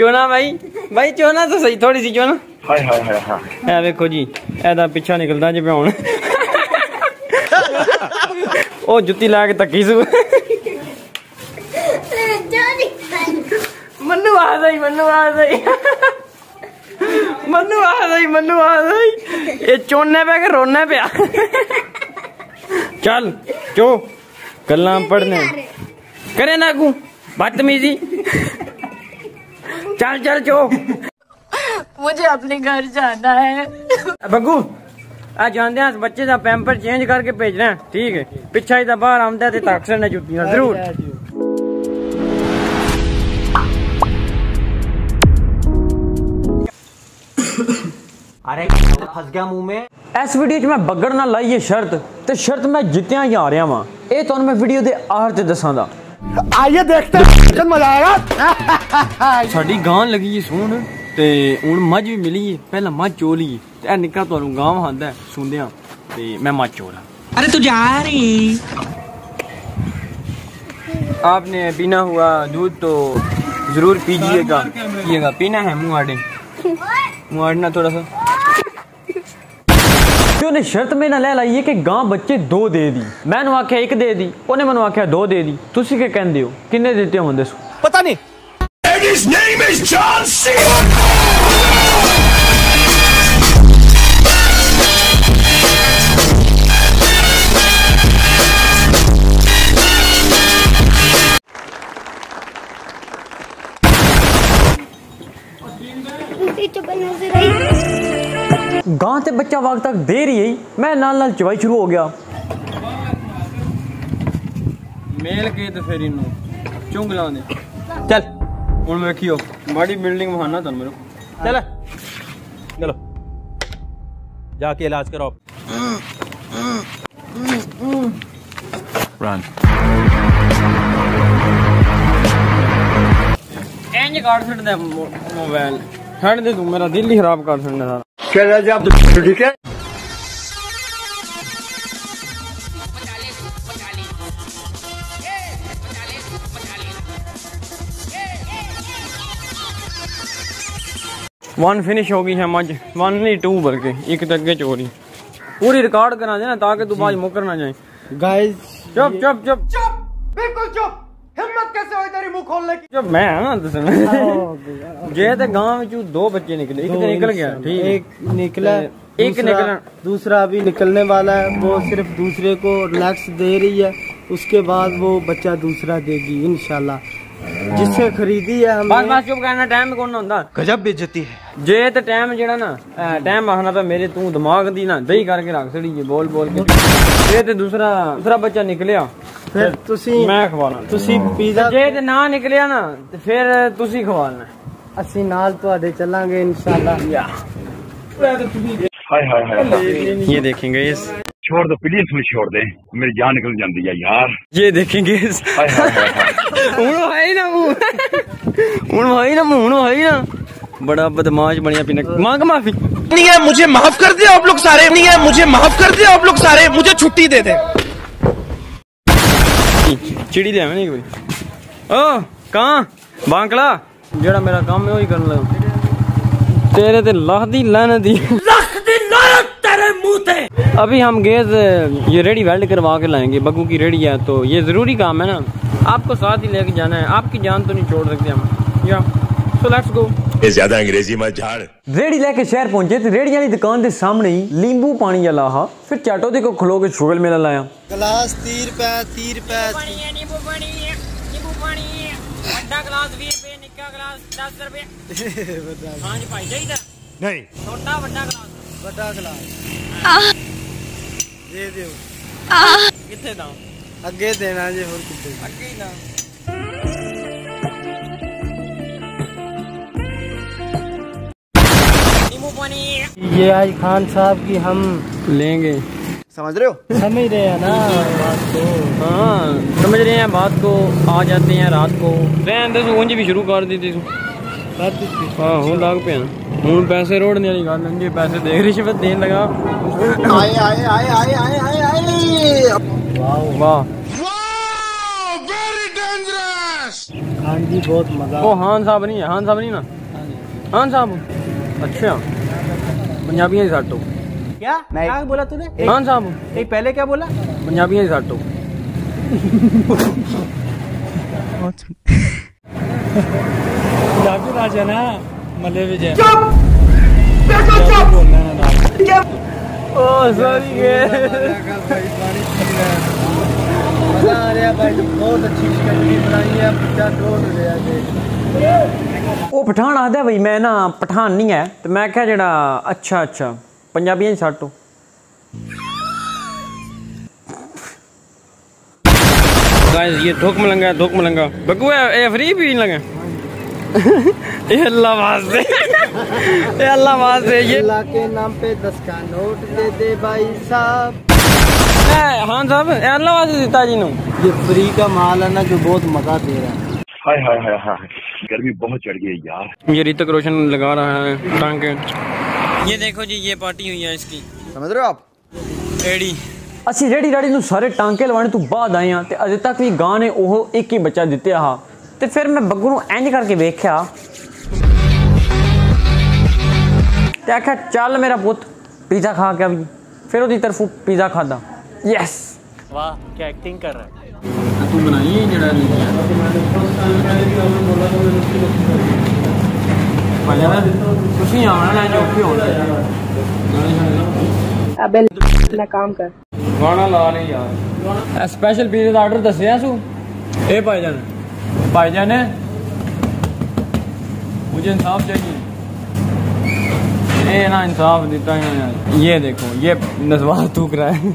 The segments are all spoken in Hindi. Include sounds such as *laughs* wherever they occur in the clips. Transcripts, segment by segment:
चोना भाई? भाई चोना तो सही थोड़ी सी चोना। हाय हाय हाय हाय। जी पिछा निकलता जी हूँ ओ जुत्ती लाके तकी सू। मनु आ मनु आ मनु आ चल चो। गल करे ना बदतमीजी। चल चल चो मुझे अपने घर जाना है ਬੱਗੂ ਆ ਜਾਂਦੇ ਆ ਬੱਚੇ ਦਾ ਪੈਂਪਰ ਚੇਂਜ ਕਰਕੇ ਭੇਜਣਾ ਠੀਕ ਹੈ ਪਿੱਛਾ ਹੀ ਤਾਂ ਬਾਹਰ ਆਉਂਦਾ ਤੇ ਤੱਕ ਨੇ ਜੁੱਤੀਆਂ ਜ਼ਰੂਰ अरे फंस गया मुंह में ਇਸ ਵੀਡੀਓ 'ਚ ਮੈਂ ਬੱਗੜ ਨਾਲ ਲਾਈ ਇਹ ਸ਼ਰਤ ਤੇ ਸ਼ਰਤ ਮੈਂ ਜਿੱਤਿਆਂ ਹੀ ਆ ਰਿਹਾ ਵਾਂ ਇਹ ਤੁਹਾਨੂੰ ਮੈਂ ਵੀਡੀਓ ਦੇ ਆਖਰ ਤੇ ਦੱਸਾਂਗਾ आइए देखते हैं मजा आएगा ਸਾਡੀ ਗਾਂ ਲੱਗੀ ਏ ਸੂਣ ਤੇ ਹੁਣ ਮੱਝ ਵੀ ਮਿਲੀ ਏ ਪਹਿਲਾਂ ਮੱਝ ਚੋਲੀ ਤੇ ਇਹ ਨਿੱਕਾ ਤੁਹਾਨੂੰ ਗਾਂ ਵਹਾਂਦਾ ਸੁਣਦਿਆਂ ਤੇ ਮੈਂ ਮੱਝ ਚੋਲਾ अरे तू जा रही आपने पीना हुआ दूध तो जरूर पीजिएगा पिएगा पीना है मुआड़े मुआड़ना थोड़ा सा उन्हें शर्त में ना लै है कि गां बच्चे दो दे दी। मैं आख्या एक दे दी। उन्हें मैं आख्या दो दे दी। तुम क्या कहते हो? कि देते हो दसो पता नहीं। And his name ਤੇ ਬੱਚਾ ਵਕਤ ਤੱਕ ਦੇ ਰਹੀ ਹੈ ਮੈਂ ਨਾਲ ਨਾਲ ਚਵਾਈ ਸ਼ੁਰੂ ਹੋ ਗਿਆ ਮੇਲ ਕੇ ਤੇ ਫਿਰ ਇਹਨੂੰ ਚੁੰਗ ਲਾਉਂਦੇ ਚੱਲ ਹੁਣ ਵੇਖਿਓ ਮਾੜੀ ਬਿਲਡਿੰਗ ਵਹਾਨਾ ਤੁਹਾਨੂੰ ਮੈਨੂੰ चलो चलो जाके इलाज कराओ Run. ਇੰਜ ਕੱਢ ਛੱਡਦਾ ਮੋਬਾਈਲ ਛੱਡ ਦੇ ਤੂੰ ਮੇਰਾ ਦਿਲ ਹੀ ਖਰਾਬ ਕਰ कह रहा जी आप तो ठीक है? वन फिनिश हो गई है मज वन नहीं टू बल्कि एक तो तक के चोरी। पूरी रिकॉर्ड करा देना ताकि तू आज मुकर ना जाए। गाइस चुप चुप चुप। चुप बिल्कुल चुप। हिम्मत कैसे हुई तेरी मुँह खोलने की? जब मैं ना दसवें गए थे गाँव में दो बच्चे निकले एक तो निकल गया ठीक एक निकला एक निकला। दूसरा अभी निकलने वाला है वो सिर्फ़ दूसरे को रिलैक्स दे रही है उसके बाद वो बच्चा दूसरा देगी इनशाला जिससे खरीदी है हमने टाइम कौन होंदा? गजब बेचती है। जे ते तो टाइम जेड़ा ना टाइम आखना पे मेरे तू दिमाग दी ना दही करके रख छड़ी बोल बोल के। जे ते दूसरा दूसरा बच्चा निकलिया ਨਿਕਲਿਆ फिर तुसी ਮੈਂ ਖਵਾਣਾ तुसी पिज़्ज़ा ਜੇ ਤੇ ਨਾ ਨਿਕਲਿਆ ਨਾ ਤੇ ਫਿਰ ਤੁਸੀਂ ਖਵਾਣਾ ਅਸੀਂ ਨਾਲ ਤੁਹਾਡੇ ਚੱਲਾਂਗੇ ਇਨਸ਼ਾਅੱਲਾ हाय हाय हाय हाय। ये देखेंगे इस छोड़ दो प्लीज मुझे छोड़ दे मेरी जान निकल जाती है यार ये देखेंगे इस हाय हाय हाय हाय ਹੁਣ ਹੈ ਹੀ ਨਾ ਮੂੰਹ ਹੁਣ ਹੈ ਹੀ ਨਾ ਮੂੰਹ ਹੁਣ ਹੈ ਹੀ ਨਾ ਬੜਾ ਬਦਮਾਸ਼ ਬਣਿਆ ਪਿਨਾ ਮੰਗ ਮਾਫੀ नहीं है मुझे माफ कर दे आप लोग सारे नहीं है मुझे माफ कर दे आप लोग सारे मुझे छुट्टी दे दे चिड़ी दे नहीं कोई ओ कहाँ बांकला जेड़ा मेरा काम है वही कर लगा तेरे ते लाख दी लानत दी लाख दी लानत तेरे मुँह ते अभी हम गैस ये रेडी वेल्ड करवा के लाएँगे बग्गू की रेडी है तो ये ज़रूरी काम है ना आपको साथ ही लेके जाना है आपकी जान तो नहीं छोड़ सकते हम या सो लेट्स गो ਇਹ ਜ਼ਿਆਦਾ ਅੰਗਰੇਜ਼ੀ ਮਤ ਝਾੜ ਰੇੜੀ ਲੈ ਕੇ ਸ਼ਹਿਰ ਪਹੁੰਚੇ ਤੇ ਰੇੜੀ ਵਾਲੀ ਦੁਕਾਨ ਦੇ ਸਾਹਮਣੇ ਹੀ ਲੀਂਬੂ ਪਾਣੀ ਵਾਲਾ ਹਾ ਫਿਰ ਚਾਟੋ ਦੇ ਕੋ ਖਲੋ ਕੇ ਸ਼ੁਗਲ ਮੇਲਾ ਲਾਇਆ। ਗਲਾਸ 30 ਰੁਪਏ 30 ਰੁਪਏ। ਪਾਣੀ ਹੈ ਨੀਂਬੂ ਪਾਣੀ ਹੈ ਨੀਂਬੂ ਪਾਣੀ ਹੈ। ਵੱਡਾ ਗਲਾਸ 20 ਰੁਪਏ ਨਿੱਕਾ ਗਲਾਸ 10 ਰੁਪਏ। ਹਾਂ ਜੀ ਭਾਈ ਚਾਹੀਦਾ। ਨਹੀਂ। ਛੋਟਾ ਵੱਡਾ ਗਲਾਸ। ਵੱਡਾ ਗਲਾਸ। ਦੇ ਦਿਓ। ਕਿੱਥੇ ਦਾ? ਅੱਗੇ ਦੇਣਾ ਜੇ ਹੋਰ ਕਿੱਥੇ। ਅੱਗੇ ਨਾ ये आज खान साहब की हम लेंगे समझ रहे हो समझ रहे हैं ना बात को हाँ समझ रहे हैं बात को आ जाते हैं रात को रहन दे ਉਂਝ ਵੀ ਸ਼ੁਰੂ ਕਰ ਦਿੱਤੀ ਤੂੰ कर दीजिए ਹਾਂ ਹੁਣ ਲੱਗ ਪਿਆ ਹੁਣ ਪੈਸੇ ਰੋੜਨੇ ਵਾਲੀ ਗੱਲ ਹੈ ਜੇ ਪੈਸੇ ਦੇ ਰਿਸ਼ਵਤ ਦੇਣ ਲਗਾ आए आए आए आए आए आए आए ਵਾਹ हाँ जी बहुत मजा ਉਹ ਹਾਨ ਸਾਹਿਬ ਨਹੀਂ ਹੈ ਹਾਨ ਸਾਹਿਬ ਨਹੀਂ ਨਾ ਹਾਨ ਸਾਹਿਬ ਅੱਛਾ पंजाबी है साटो क्या? नहीं क्या बोला तूने? खान हाँ, साहब। नहीं पहले क्या बोला? पंजाबी है साटो पंजाबी राजा ना मले विजय बोलना है ना ओ सॉरी मजा आ रहा भाई बहुत अच्छी शिकंजी बनाई है बच्चा टोट रहा है ਉਹ ਪਠਾਨ ਆਦਾ ਬਈ ਮੈਂ ਨਾ ਪਠਾਨ ਨਹੀਂ ਹੈ ਤੇ ਮੈਂ ਕਿਹਾ ਜਿਹੜਾ ਅੱਛਾ ਅੱਛਾ ਪੰਜਾਬੀਆਂ ਦੀ ਸਾਟੋ गाइस ये धोख मलंगा है धोख मलंगा बग्गू है ये फ्री भी लगे *laughs* ये अल्लाह वास्ते *laughs* ये अल्लाह वास्ते ये अल्लाह के नाम पे दस का नोट दे दे भाई साहब ए, हाँ साहब ये अल्लाह वास्ते देता जी नु ये फ्री का माल है ना जो बहुत मजा दे रहा है हाय हाय हाय हाय गर्मी बहुत चढ़ गई यार ये ऋतिक रोशन लगा रहा है टांके ये देखो जी ये पार्टी हुई है इसकी समझ रहे हो आप एड़ी ਅਸੀਂ ਜਿਹੜੀ ਰੜੀ ਨੂੰ ਸਾਰੇ ਟਾਂਕੇ ਲਵਾਣੇ ਤੋਂ ਬਾਅਦ ਆਏ ਆ ਤੇ ਅਜੇ ਤੱਕ ਵੀ ਗਾਂ ਨੇ ਉਹ ਇੱਕ ਹੀ ਬੱਚਾ ਦਿੱਤੇ ਆ ਤੇ ਫਿਰ ਮੈਂ ਬੱਗੂ ਨੂੰ ਇੰਜ ਕਰਕੇ ਵੇਖਿਆ ਤੇ ਆਖਿਆ ਚੱਲ ਮੇਰਾ ਪੁੱਤ ਪੀਜ਼ਾ ਖਾ ਕੇ ਆਵੀ ਫਿਰ ਉਹਦੀ ਤਰਫੋਂ ਪੀਜ਼ਾ ਖਾਦਾ ਯੈਸ वाह क्या एक्टिंग कर रहा है ਤੂੰ ਬਣਾਈ ਜਿਹੜਾ ਭਾਇਆ ਨਾ ਤੁਸੀਂ ਆਉਣਾ ਨਾ ਜੋ ਵੀ ਹੋਣਾ अबे ना काम कर ਗਾਣਾ ਲਾ ਲਈ ਯਾਰ ਸਪੈਸ਼ਲ ਪੀਜ਼ੇ ਦਾ ਆਰਡਰ ਦੱਸਿਆ ਸੂ ਇਹ ਭਾਈਜਾਨ ਭਾਈਜਾਨ मुझे इंसाफ चाहिए ये ना इंसाफ देता है यार ये देखो ये नसवार थूक रहा है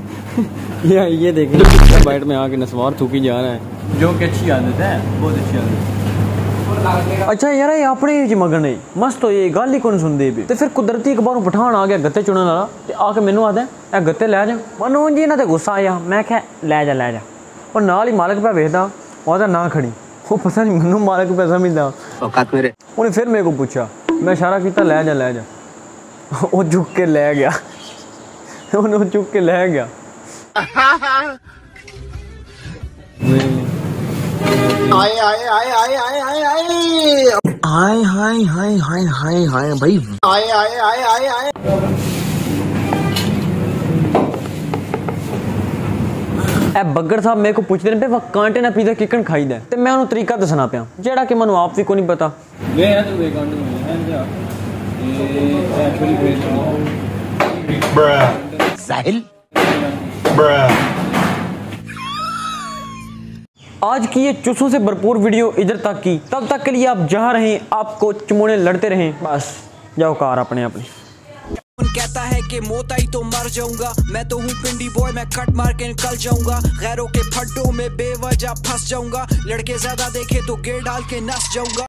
ये ये देखो बाइट में आके नसवार थूकी जा रहा है जो कि अच्छी आदत है बहुत अच्छी आदत है ਅੱਛਾ ਯਾਰ ਇਹ ਆਪਣੇ ਚ ਮਗਨ ਨੇ ਮਸਤ ਹੋਏ ਗੱਲ ਹੀ ਕੋਈ ਸੁਣਦੇ ਵੀ ਤੇ ਫਿਰ ਕੁਦਰਤੀ ਇੱਕ ਬਾਰੋਂ ਪਠਾਨ ਆ ਗਿਆ ਗੱਤੇ ਚੁਣਨ ਵਾਲਾ ਤੇ ਆ ਕੇ ਮੈਨੂੰ ਆਦਾ ਇਹ ਗੱਤੇ ਲੈ ਜਾ ਮੈਨੂੰ ਜੀ ਇਹਨਾਂ ਤੇ ਗੁੱਸਾ ਆਇਆ ਮੈਂ ਕਿਹਾ ਲੈ ਜਾ ਲੈ ਜਾ ਉਹ ਨਾਲ ਹੀ ਮਾਲਕ ਪਿਆ ਵੇਖਦਾ ਉਹਦਾ ਨਾਂ ਖੜੀ ਉਹ ਪਤਾ ਨਹੀਂ ਮੈਨੂੰ ਮਾਲਕ ਪਿਆ ਸਮਝਦਾ औकात मेरे ਉਹਨੇ ਫਿਰ ਮੇਰੇ ਕੋਲ ਪੁੱਛਿਆ ਮੈਂ ਇਸ਼ਾਰਾ ਕੀਤਾ ਲੈ ਜਾ ਲੈ ਜਾ ਉਹ ਝੁੱਕ ਕੇ ਲੈ ਗਿਆ ਉਹਨੇ ਉਹ ਝੁੱਕ ਕੇ ਲੈ ਗਿਆ आए आए आए आए आए आए आए हाय हाय हाय हाय हाय हाय भाई आए आए आए आए आए ਇਹ ਬੱਗੜ ਸਾਹਿਬ ਮੇਰੇ ਕੋ ਪੁੱਛਦੇ ਨੇ ਵੀ ਕਾਂਟੇ ਨਾਲ ਪੀਜ਼ਾ ਕਿਕਣ ਖਾਈਦਾ ਹੈ? ਤੇ ਮੈਂ ਉਹਨੂੰ ਤਰੀਕਾ ਦੱਸਣਾ ਪਿਆ ਜਿਹੜਾ ਕਿ ਮੈਨੂੰ ਆਪ ਵੀ ਕੋਈ ਨਹੀਂ ਪਤਾ ਵੇ ਹੈ ਤੂੰ ਵੇ ਕਾਂਟੇ ਨੂੰ ਜਾ ਇਹ ਐਕਚੁਅਲੀ Bruh. साहिल Bruh. आज की ये चुसों से भरपूर वीडियो इधर तक की। तब तक के लिए आप जहाँ रहें आपको चुमोने लड़ते रहें। बस जाओ कार अपने अपने कहता है कि मौत आई तो मर जाऊँगा? मैं तो हूँ पिंडी बॉय मैं कट मार के निकल जाऊँगा। गैरों के फड्डों में बेवजह फंस जाऊँगा। लड़के ज़्यादा देखे तो गेर डाल के नस जाऊँगा।